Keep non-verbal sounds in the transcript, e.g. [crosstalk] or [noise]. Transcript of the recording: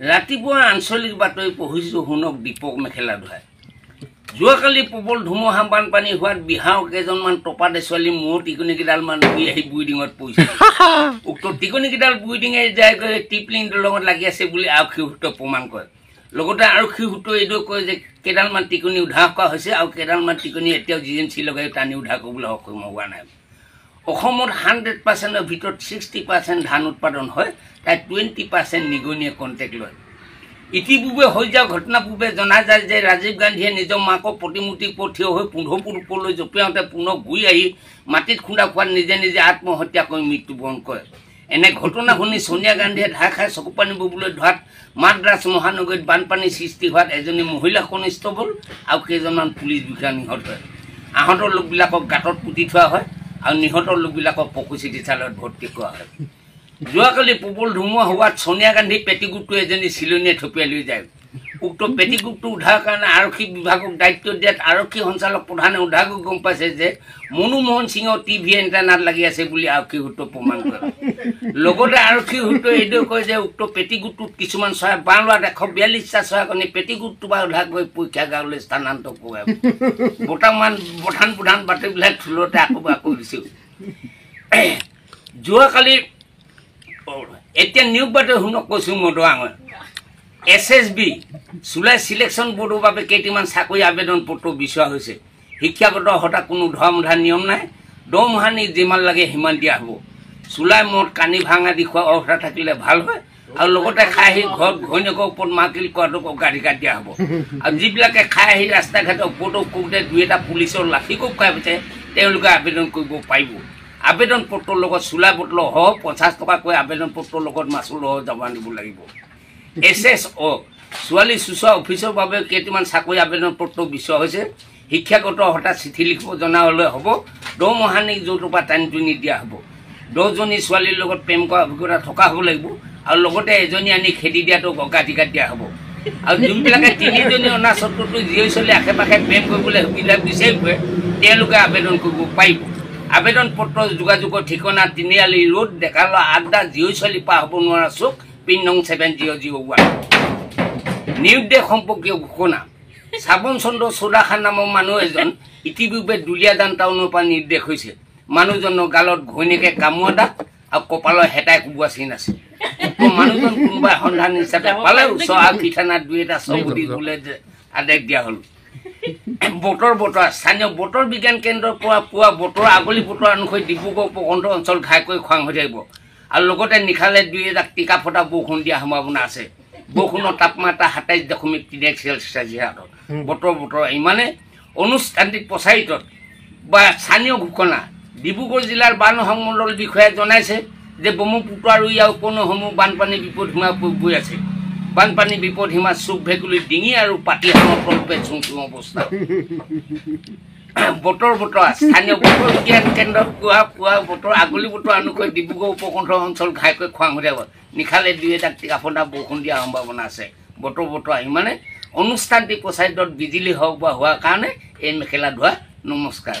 ৰাতিপুৱা আঞ্চলিক বাতৰি পঢ়িছোঁ শুনক দীপক মেখেলা ধুৱাই যোৱাকালি প্ৰবল ধুমুহা বানপানী হোৱাত বিহাৰৰ কেইজনমান টপাতে ছোৱালী মূৰ টিকনিকেইডালমান ধুই আহি বুইডিঙত পৰিছে। [laughs] উক্ত টিকনিকেইডাল বুইডিঙে যাই গৈ টিপলিংটোৰ লগত লাগি আছে বুলি আৰক্ষী সূত্ৰই প্ৰমাণ কৰে। লগতে আৰক্ষী সূত্ৰই এইটো কয় যে কেইডালমান টিকনি উদ্ধাৰ কৰা হৈছে আৰু কেইডালমান টিকনি এতিয়াও জি এম চি লগাই টানি উদ্ধাৰ কৰিবলৈ সক্ষম হোৱা নাই। অসমত হাণ্ড্ৰেড পাৰ্চেণ্টৰ ভিতৰত ছিক্সটি পাৰ্চেণ্ট ধান উৎপাদন হয় তাত টুৱেণ্টি পাৰ্চেণ্ট নিগনিয়ে কণ্টেক্ট লয়। ইতিপূৰ্বে হৈ যোৱা ঘটনাপূৰ্বে জনা যায় যে ৰাজীৱ গান্ধীয়ে নিজৰ মাকৰ প্ৰতিমূৰ্তিৰ ওপৰত থিয় হৈ পোন্ধৰ ফুট ওপৰলৈ জঁপিয়াওঁতে পুনৰ ঘূৰি আহি মাটিত খুন্দা খোৱাত নিজে নিজে আত্মহত্যা কৰি মৃত্যুবৰণ কৰে। এনে ঘটনা শুনি সোনিয়া গান্ধীয়ে ধাৰ খাই চকু পানী ববলৈ ধৰাত মাদ্ৰাছ মহানগৰীত বানপানীৰ সৃষ্টি হোৱাত এজনী মহিলা কনিষ্টবল আৰু কেইজনমান পুলিচ বিষয়া নিহত হয়। আহত লোকবিলাকক গাঁতত পুতি থোৱা হয়। আৰু নিহত লোকবিলাকক পশু চিকিৎসালয়ত ভৰ্তি কৰা হয়। যোৱাকালি প্ৰবল ধুমুহা হোৱাত ছোনিয়া গান্ধী পেটিকুটটো এজনী চিলনীয়ে থপিয়াই লৈ যায়। উক্ত পেটিকুটটো উদ্ধাৰৰ কাৰণে আৰক্ষী বিভাগক দায়িত্ব দিয়াত আৰক্ষী সঞ্চালক প্ৰধানে উদ্ধাৰ কৰি গম পাইছে যে মনোমোহন সিঙৰ টিভি এণ্টেনাত লাগি আছে বুলি আৰক্ষী সূত্ৰ প্ৰমাণ কৰে। লগতে আৰক্ষী সূত্ৰই এইদৰে কয় যে উক্ত পেটিকুটটোত কিছুমান চৰাই বাঁহ লোৱাত এশ বিয়াল্লিছটা চৰাই কণী পেটিকুটটো বা উদ্ধাৰ কৰি পৰীক্ষাগাৰলৈ স্থানান্তৰ কৰে বৰ্তমান প্ৰধান প্ৰধান বাতৰিবিলাক থুলতে আকৌ আকৌ দিছোঁ। যোৱাকালি এতিয়া নিয়োগ বাতৰি শুনক কৈছোঁ মদুৱাঙৰ এছ এছ বি চুলাই চিলেকশ্যন বৰ্ডৰ বাবে কেইটামান চাকৰি আবেদন পত্ৰ বিচৰা হৈছে। শিক্ষাগত অৰ্হতা কোনো ধৰ্মধা নিয়ম নাই। দৰমহা নি যিমান লাগে সিমান দিয়া হ'ব। চুলাই মদ কানি ভাং আদি খোৱা অৰ্হতা থাকিলে ভাল হয় আৰু লগতে খাই আহি ঘৰত ঘৈণীয়েকৰ ওপৰত মাকিল কৰাটোক অগ্ৰাধিকাৰ দিয়া হ'ব। আৰু যিবিলাকে খাই আহি ৰাস্তা ঘাটে ওপৰতো কৰোঁতে দুই এটা পুলিচৰ লাঠি কোব খাই পঠিয়াই তেওঁলোকে আবেদন কৰিব পাৰিব। আবেদন পত্ৰৰ লগত চোলা বটলৰ সহ পঞ্চাছ টকাকৈ আবেদন পত্ৰৰ লগত মাচুল সহ জমা দিব লাগিব। এছ এছ অ' ছোৱালী চুচোৱা অফিচৰ বাবে কেইটামান চাকৰি আবেদন পত্ৰ বিচৰা হৈছে। শিক্ষাগত অৰ্হতা চিঠি লিখিব জনা হ'লে হ'ব। দৰমহানি যৌতুক পৰা টানি টুনি দিয়া হ'ব। দহজনী ছোৱালীৰ লগত প্ৰেম কৰা অভিজ্ঞতা থকা হ'ব লাগিব। আৰু লগতে এজনী আনি খেদি দিয়াটো অগ্ৰাধিকাৰ দিয়া হ'ব। আৰু যোনবিলাকে তিনিজনী অনা স্বত্বটো জীয়ৰী ছোৱালী আশে পাশে প্ৰেম কৰিবলৈ সুবিধা বিচাৰি ফুৰে তেওঁলোকে আবেদন কৰিব পাৰিব। আবেদন পত্ৰ যোগাযোগৰ ঠিকনা তিনিআলি ৰোড ডেকালা আড্ডা জীয়ৰী ছোৱালী পাৰ হ'ব নোৱাৰা চুক। পিন নং ছেভেন জিৰ' জিৰ' ওৱান নিৰুদ্দেশ সম্পৰ্কীয় ঘোষণা। শ্ৰাৱণ চন্দ্ৰ চৌদাখান নামৰ মানুহ এজন ইতিপূৰ্বে দুলীয়াজান টাউনৰ পৰা নিৰ্দেশ হৈছে মানুহজনৰ গালত ঘৈণীয়েকে কামোৱা দাঁত আৰু কপালৰ হেতাই কোবোৱা চিন আছে। মানুহজন কোনোবাই সন্ধান হিচাপে পালে ওচৰ আৰক্ষী থানাত দুই এটা চবুদি বোলে আদেশ দিয়া হ'ল। বতৰ বতৰা স্থানীয় বতৰ বিজ্ঞান কেন্দ্ৰৰ পৰা পোৱা বতৰ আগলি বতৰ অনুসৰি ডিব্ৰুগড় উপকণ্ঠ অঞ্চল ঘাইকৈ খৰাং হৈ থাকিব। আৰু লগতে নিশালে দুই এটা টিকা ফটা বৰষুণ দিয়াৰ সম্ভাৱনা আছে। বৰষুণৰ তাপমাত্ৰা সাতাইছ দশমিক তিনি এক চেলচিয়াছ বতৰ বতৰ ইমানে অনুষ্ঠানটিক প্ৰচাৰিত বা স্থানীয় ঘোষণা। ডিব্ৰুগড় জিলাৰ বান সংমণ্ডল বিষয়াই জনাইছে যে ব্ৰহ্মপুত্ৰ আৰু ইয়াৰ উপনৈসমূহ বানপানী বিপদসীমা বৈ আছে। বানপানী বিপদসীমা চুক ভেকুলী ডিঙি আৰু তলপে চুং চুং অৱস্থা। [laughs] বতৰ বতৰা স্থানীয় বতৰ বিজ্ঞান কেন্দ্ৰত পোৱা পোৱা বতৰ আগলি বতৰ অনুসৰি ডিব্ৰুগড় উপকণ্ঠ অঞ্চল ঘাইকৈ খোৱাং হৈ নিশালে দুই এটা টিকাফটা বৰষুণ দিয়াৰ সম্ভাৱনা আছে। বতৰ বতৰা ইমানে অনুষ্ঠানটি প্ৰচাৰিত বিজুলী হওক বা হোৱাৰ কাৰণে এই মেখেলা ধোৱা নমস্কাৰ।